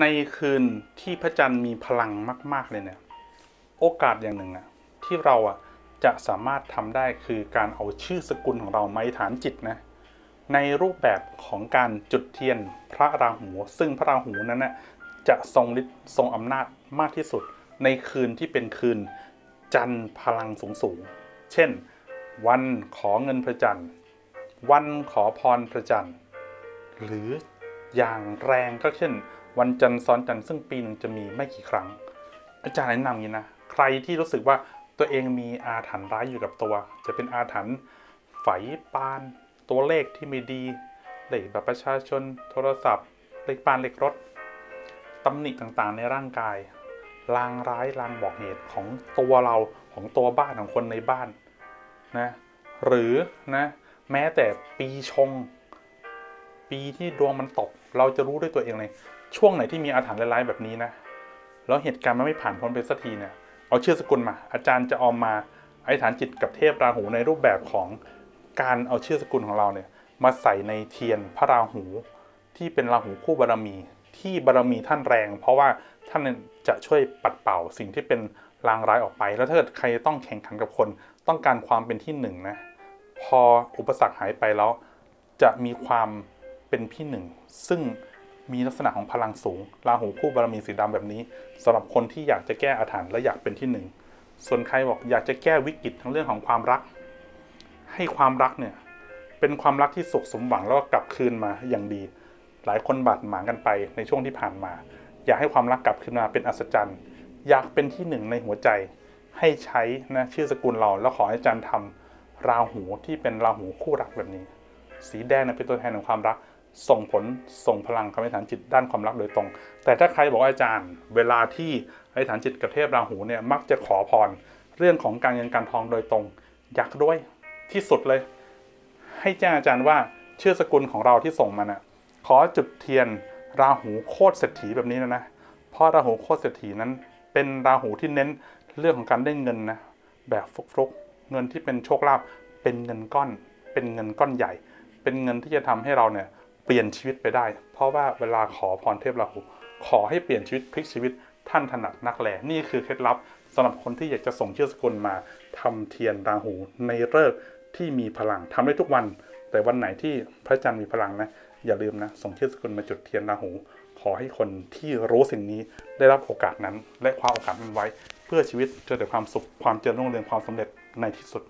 ในคืนที่พระจันทร์มีพลังมาก ๆ เลยเนี่ย โอกาสอย่างหนึ่งอะที่เราอะจะสามารถทำได้คือการเอาชื่อสกุลของเรามาฐานจิตนะ ในรูปแบบของการจุดเทียนพระราหู ซึ่งพระราหูนั้นนะจะทรงฤทธิ์ทรงอำนาจมากที่สุด ในคืนที่เป็นคืนจันทร์พลังสูงสูงๆเช่น วันขอเงินพระจันทร์ วันขอพรพระจันทร์ หรืออย่างแรงก็เช่น วันจันทร์ซ้อนจันทร์ซึ่งปีหนึ่งจะมีไม่กี่ครั้ง อาจารย์แนะนำอย่างนี้นะ ใครที่รู้สึกว่าตัวเองมีอาถรรพ์ร้ายอยู่กับตัว จะเป็นอาถรรพ์ไฝปาน ตัวเลขที่ไม่ดีเลขบัตรประชาชน โทรศัพท์ เลขปานเลขรถตำหนิต่างๆ ในร่างกายลางร้ายลางบอกเหตุของตัวเราของตัวบ้านของคนในบ้านนะหรือนะแม้แต่ปีชง ปีที่ดวงมันตก เราจะรู้ด้วยตัวเองเลย ช่วงไหนที่มีอาถรรพ์ร้ายๆแบบนี้นะ แล้วเหตุการณ์มันไม่ผ่านพ้นไปสักทีเนี่ย เอาเชื่อสกุลมา อาจารย์จะเอามาอธิษฐานจิตกับเทพราหูในรูปแบบของการเอาเชื่อสกุลของเราเนี่ยมาใส่ในเทียนพระราหูที่เป็นราหูคู่บารมี ที่บารมีท่านแรง เพราะว่าท่านจะช่วยปัดเป่าสิ่งที่เป็นลางร้ายออกไป แล้วถ้าเกิดใครต้องแข่งขันกับคน ต้องการความเป็นที่หนึ่งนะ พออุปสรรคหายไปแล้ว จะมีความเป็นพี่หนึ่ง ซึ่ง มีลักษณะของพลังสูง ราหูคู่บารมีสีดำแบบนี้สำหรับคนที่อยากจะแก้อาถรรพ์และอยากเป็นที่หนึ่ง ส่วนใครบอกอยากจะแก้วิกฤตทั้งเรื่องของความรัก ให้ความรักเนี่ยเป็นความรักที่สุขสมหวังแล้วก็กลับคืนมาอย่างดี หลายคนบาดหมางกันไปในช่วงที่ผ่านมา อยากให้ความรักกลับคืนมาเป็นอัศจรรย์ อยากเป็นที่หนึ่งในหัวใจ ให้ใช้นะชื่อสกุลเราแล้วขอให้อาจารย์ทำราหูที่เป็นราหูคู่รักแบบนี้ สีแดงเนี่ยเป็นตัวแทนของความรัก ส่งผลส่งพลังคำอธิษฐานจิตด้านความรักโดยตรง แต่ถ้าใครบอกอาจารย์ เวลาที่อธิษฐานจิตกับเทพราหูเนี่ยมักจะขอพรเรื่องของการเงินการทองโดยตรง อยากด้วยที่สุดเลย ให้แจ้งอาจารย์ว่าชื่อสกุลของเราที่ส่งมาน่ะขอจุดเทียนราหูโคตรเศรษฐีแบบนี้นะนะเพราะราหูโคตรเศรษฐีนั้น เป็นราหูที่เน้นเรื่องของการได้เงินนะแบบฟลุกๆเงินที่เป็นโชคลาภเป็นเงินก้อน เป็นเงินก้อนใหญ่ เป็นเงินที่จะทำให้เราเนี่ย เปลี่ยนชีวิตไปได้ เพราะว่าเวลาขอพรเทพราหูขอให้เปลี่ยนชีวิตพลิกชีวิตท่านถนัดนักแลนี่คือเคล็ดลับสำหรับคนที่อยากจะส่งชื่อสกุลมาทำเทียนราหูในฤกษ์ที่มีพลังทำได้ทุกวัน แต่วันไหนที่พระจันทร์มีพลังนะอย่าลืมนะส่งชื่อสกุลมาจุดเทียนราหู ขอให้คนที่รู้สิ่งนี้ได้รับโอกาสนั้น และคว้าโอกาสนั้นไว้ เพื่อชีวิตเจอแต่ความสุขความเจริญรุ่งเรืองความสำเร็จในที่สุด